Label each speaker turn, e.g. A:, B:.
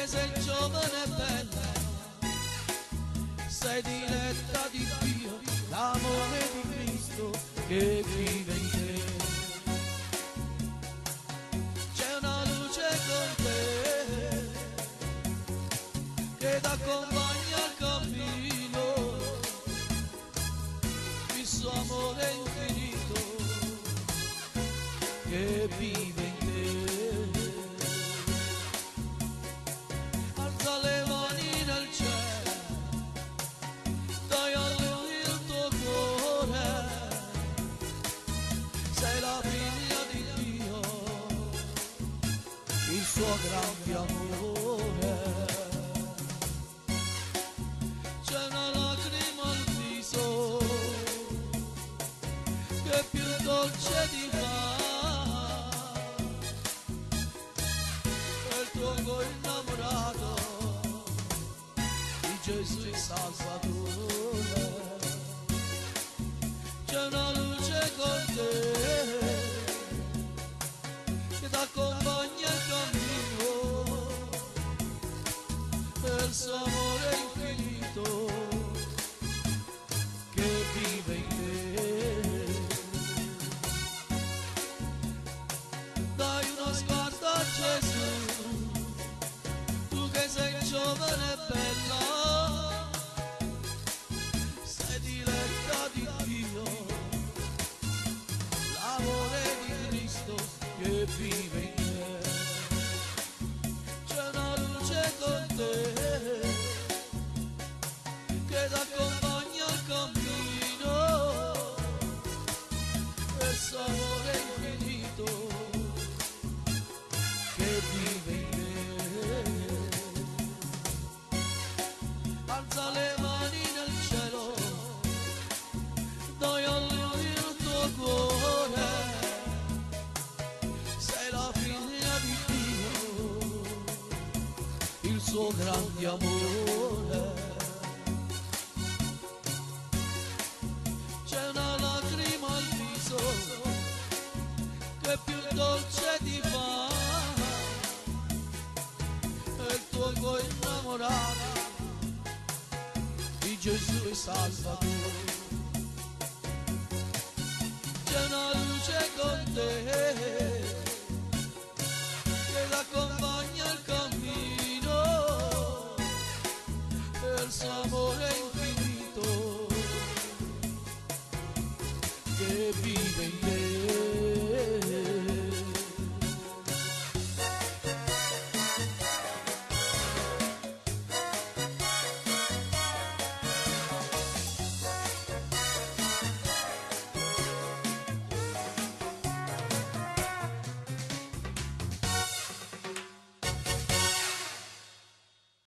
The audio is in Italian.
A: prese il giovane bella, sei diretta di Dio, l'amore di Cristo che vive in te. C'è una luce con te che t'accompagna al cammino, il suo amore infinito che vive. Suo grande amore. C'è una lacrima al viso che è più dolce di fa è il tuo innamorato di Gesù Salvatore c'è una vive. C'è una luce con te che accompagna al cammino e suo amore infinito che vive in te. Alza le suo grande amore. C'è una lacrima al viso che più dolce ti fa è il tuo cuore innamorato di Gesù e Salvatore